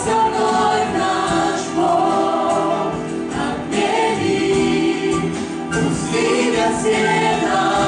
Все на